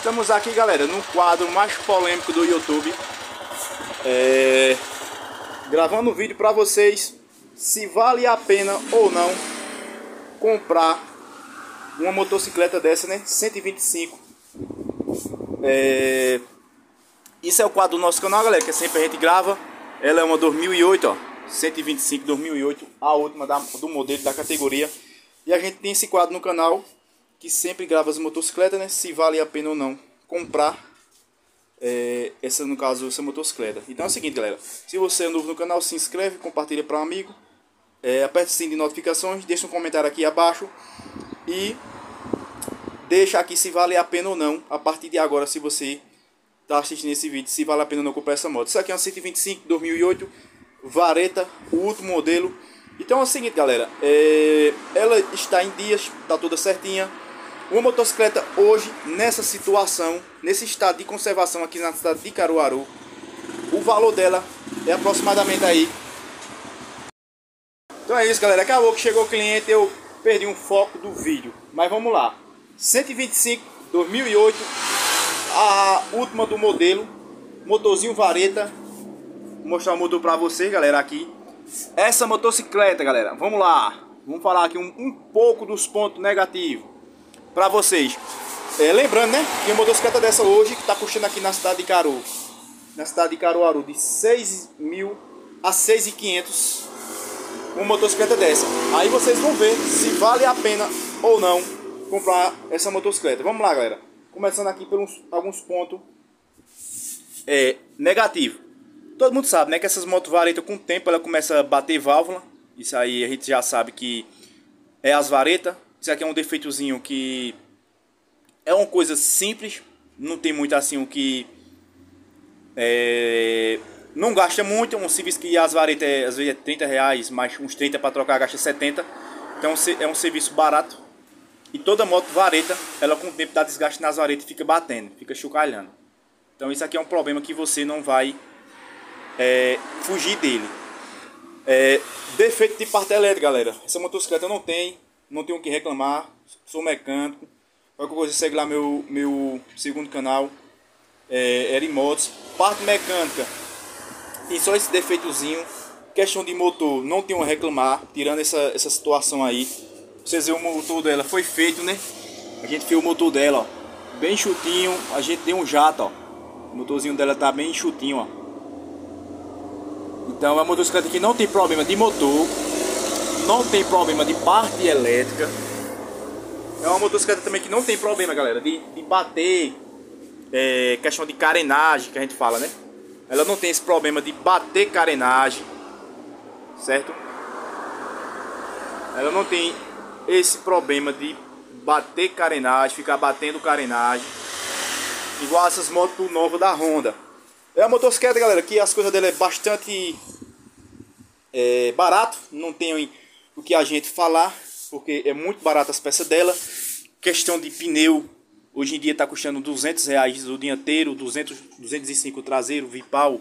Estamos aqui, galera, no quadro mais polêmico do YouTube. É... Gravando um vídeo para vocês se vale a pena ou não comprar uma motocicleta dessa, né? 125. É... Isso é o quadro do nosso canal, galera, que sempre a gente grava. Ela é uma 2008, ó. 125 2008, a última da, do modelo da categoria. E a gente tem esse quadro no canal que sempre grava as motocicletas, né? Se vale a pena ou não comprar é, essa, no caso, essa motocicleta. Então é o seguinte, galera. Se você é novo no canal, se inscreve, compartilha para um amigo. É, aperte o sininho de notificações, deixa um comentário aqui abaixo. E deixa aqui se vale a pena ou não, a partir de agora, se você está assistindo esse vídeo, se vale a pena ou não comprar essa moto. Isso aqui é uma 125 2008, vareta, o último modelo. Então é o seguinte, galera. É, ela está em dias, está toda certinha. Uma motocicleta hoje, nessa situação, nesse estado de conservação aqui na cidade de Caruaru, o valor dela é aproximadamente aí. Então é isso, galera. Acabou que chegou o cliente, eu perdi um foco do vídeo. Mas vamos lá. 125 2008, a última do modelo, motorzinho vareta. Vou mostrar o motor para vocês, galera, aqui. Essa motocicleta, galera, vamos lá. Vamos falar aqui um, um pouco dos pontos negativos para vocês. É, lembrando, né, que uma motocicleta dessa hoje que está custando aqui na cidade de Caru, na cidade de Caruaru, de 6 mil a 6.500 uma motocicleta dessa. Aí vocês vão ver se vale a pena ou não comprar essa motocicleta. Vamos lá, galera. Começando aqui pelos alguns pontos é, negativos. Todo mundo sabe, né, que essas motos varetas com o tempo ela começa a bater válvula. Isso aí a gente já sabe que é as varetas isso aqui é um defeitozinho que é uma coisa simples, não tem muito assim o que é, não gasta muito, é um serviço que as varetas é, às vezes é 30 reais, mais uns 30 para trocar gasta 70. Então é um serviço barato. E toda moto vareta, ela com o tempo dá desgaste nas varetas fica batendo, fica chocalhando. Então isso aqui é um problema que você não vai é, fugir dele. É, defeito de parte elétrica, galera. Essa motocicleta não tem não tenho o que reclamar, sou mecânico. Qualquer coisa, segue lá meu, meu segundo canal, é, Eri Motos. Parte mecânica, tem só esse defeitozinho. Questão de motor, não tenho a reclamar, tirando essa, essa situação aí. Vocês verem o motor dela, foi feito, né? A gente fez o motor dela, ó, bem chutinho. A gente deu um jato, ó. O motorzinho dela tá bem chutinho, ó. Então é uma motocicleta que não tem problema de motor não tem problema de parte elétrica. É uma motocicleta também que não tem problema, galera, de, de bater, é, questão de carenagem que a gente fala, né? Ela não tem esse problema de bater carenagem, certo? Ela não tem esse problema de bater carenagem, ficar batendo carenagem, igual essas motos novas da Honda. É uma motocicleta, galera, que as coisas dela é bastante é, barato, não tem o que a gente falar, porque é muito barato as peças dela. Questão de pneu, hoje em dia está custando 200 reais o dianteiro, 200, 205 o traseiro, Vipal.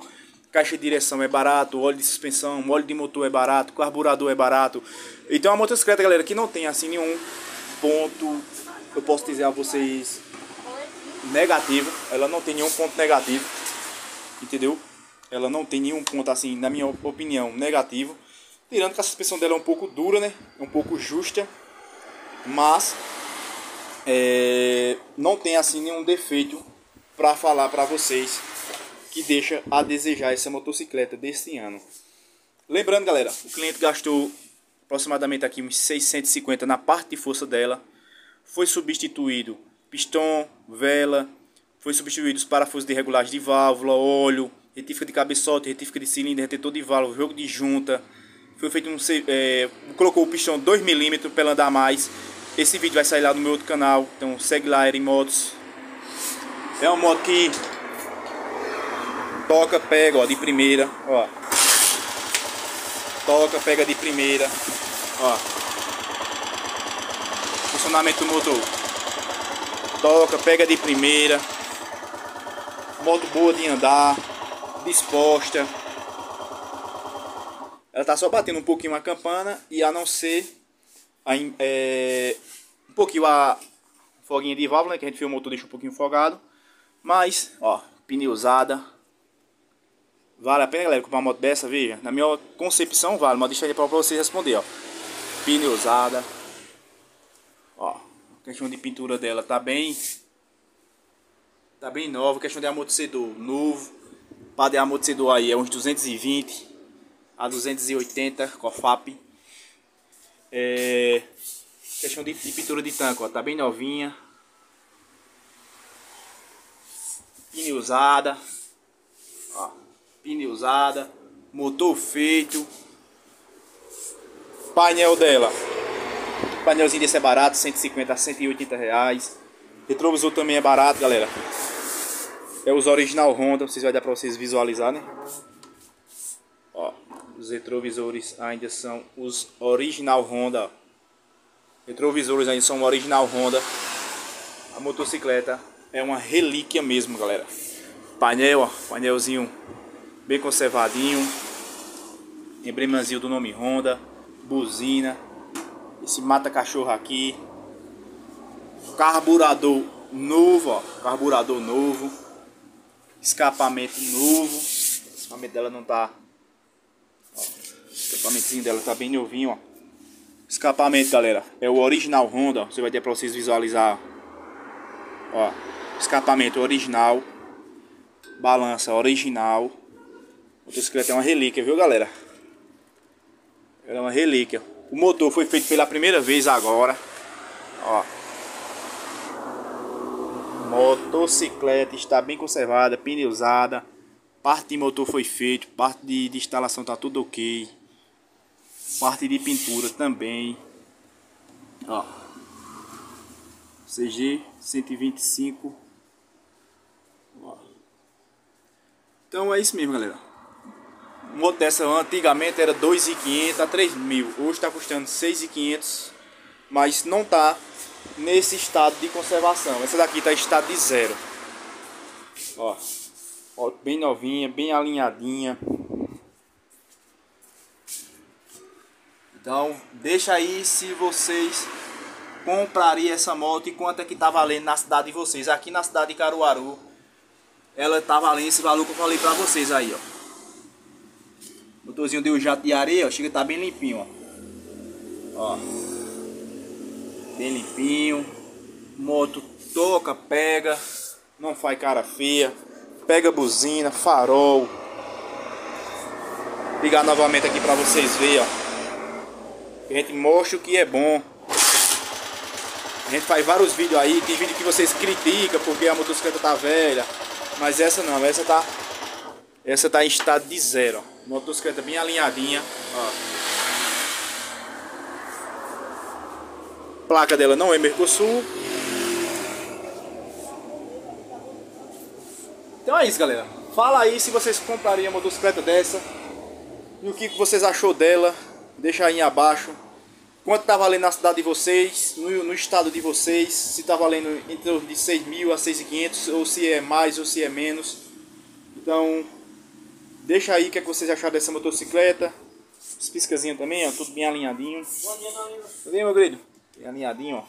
Caixa de direção é barato, óleo de suspensão, óleo de motor é barato, carburador é barato. Então a motocicleta, galera, que não tem assim nenhum ponto, eu posso dizer a vocês, negativo. Ela não tem nenhum ponto negativo, entendeu? Ela não tem nenhum ponto assim, na minha opinião, negativo. Tirando que a suspensão dela é um pouco dura, né? É um pouco justa. Mas é, não tem assim nenhum defeito para falar para vocês que deixa a desejar essa motocicleta deste ano. Lembrando, galera, o cliente gastou aproximadamente aqui uns 650 na parte de força dela. Foi substituído pistão, vela, foi substituído os parafusos de regulagem de válvula, óleo, retífica de cabeçote, retífica de cilindro, retentor de válvula, jogo de junta, foi feito um. É, colocou o pistão 2mm para andar mais. Esse vídeo vai sair lá no meu outro canal. Então segue lá, Eren Motos. É uma moto que toca, pega, ó, de primeira, ó. Toca, pega de primeira, ó. Funcionamento do motor. Toca, pega de primeira. Moto boa de andar, disposta. Ela tá só batendo um pouquinho a campana e a não ser a, é, um pouquinho a foguinha de válvula, né, que a gente filmou tudo, deixa um pouquinho folgado. Mas, ó, pneu usada. Vale a pena, galera, comprar uma moto dessa, veja. Na minha concepção, vale, mas deixa aí pra vocês responder, ó. Pneu usada. Ó, questão de pintura dela tá bem... Tá bem nova, questão de amortecedor novo. Para de amortecedor aí é uns 220 a 280 COFAP. É, questão de, de, pintura de tanque, ó, tá bem novinha. Pneu usada. Ó, pneu usada. Motor feito. Painel dela. Painelzinho desse é barato, 150 a 180 reais. Retrovisor também é barato, galera. É os original Honda, vocês vai dar para vocês visualizar, né? Os retrovisores ainda são os original Honda. Retrovisores ainda são original Honda. A motocicleta é uma relíquia mesmo, galera. Painel, ó, painelzinho bem conservadinho. Emblemazinho do nome Honda, buzina. Esse mata cachorro aqui. Carburador novo, ó, carburador novo. Escapamento novo. O escapamento dela não tá. Escapamentozinho dela tá bem novinho, ó. Escapamento, galera, é o original Honda. Você vai ter pra vocês visualizar. Ó, escapamento original. Balança original. Motocicleta é uma relíquia, viu, galera? Ela é uma relíquia. O motor foi feito pela primeira vez agora. Ó. Motocicleta está bem conservada, pneusada. Parte de motor foi feito, parte de, de instalação tá tudo ok. Parte de pintura também. Ó. CG 125. Ó. Então é isso mesmo, galera. Moto dessa antigamente era 2.500 a 3.000. Hoje está custando 6.500. Mas não tá nesse estado de conservação. Essa daqui está em estado de zero. Ó, ó, bem novinha, bem alinhadinha. Então, deixa aí se vocês comprariam essa moto e quanto é que tá valendo na cidade de vocês. Aqui na cidade de Caruaru, ela tá valendo esse valor que eu falei pra vocês aí, ó. Motorzinho de um jato de areia, ó, chega tá bem limpinho, ó. Ó bem limpinho. Moto toca, pega, não faz cara feia. Pega buzina, farol. Ligar novamente aqui pra vocês verem, ó. A gente mostra o que é bom. A gente faz vários vídeos aí, tem vídeo que vocês criticam porque a motocicleta tá velha. Mas essa não, essa tá. Essa tá em estado de zero. Motocicleta bem alinhadinha. Ó. placa dela não é Mercosul. Então é isso, galera. Fala aí se vocês comprariam uma motocicleta dessa. E o que vocês achou dela. Deixa aí abaixo. Quanto tá valendo na cidade de vocês, no, no estado de vocês. Se tá valendo entre de 6 mil a 6.500. Ou se é mais ou se é menos. Então, deixa aí o que, é que vocês acharam dessa motocicleta. As piscazinhas também, ó, tudo bem alinhadinho. Bom dia, Cadê meu querido? Bem alinhadinho, ó.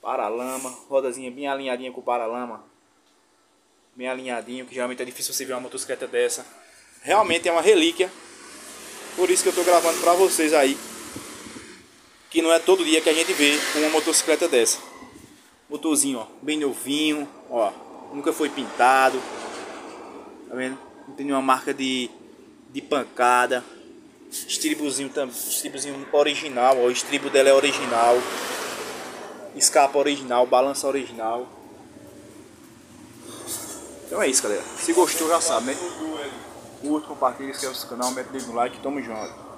Paralama, rodazinha bem alinhadinha com o paralama. Bem alinhadinho, que geralmente é difícil você ver uma motocicleta dessa. Realmente é uma relíquia. Por isso que eu tô gravando pra vocês aí. Que não é todo dia que a gente vê uma motocicleta dessa. Motorzinho, ó, bem novinho, ó. Nunca foi pintado. Tá vendo? Não tem nenhuma marca de, de pancada. Estribozinho também, estribozinho original, ó, o estribo dela é original. Escapa original, balança original. Então é isso, galera. Se gostou, já sabe, né? Curta, compartilha, inscreva-se no canal, mete o dedo no like, tamo junto.